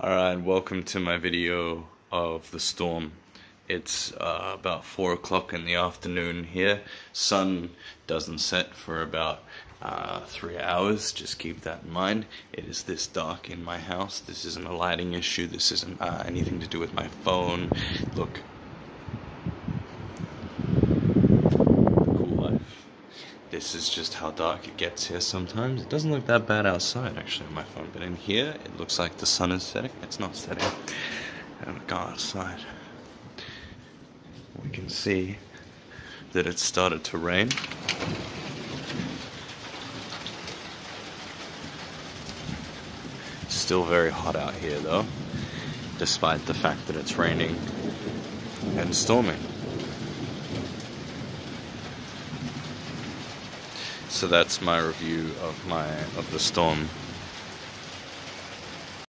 Alright, welcome to my video of the storm. It's uh, about 4 o'clock in the afternoon here. Sun doesn't set for about uh, 3 hours, just keep that in mind. It is this dark in my house. This isn't a lighting issue, this isn't uh, anything to do with my phone. Look, This is just how dark it gets here sometimes. It doesn't look that bad outside actually on my phone, but in here it looks like the sun is setting. It's not setting. And go outside. We can see that it started to rain. Still very hot out here though, despite the fact that it's raining and storming. So that's my review of my of the storm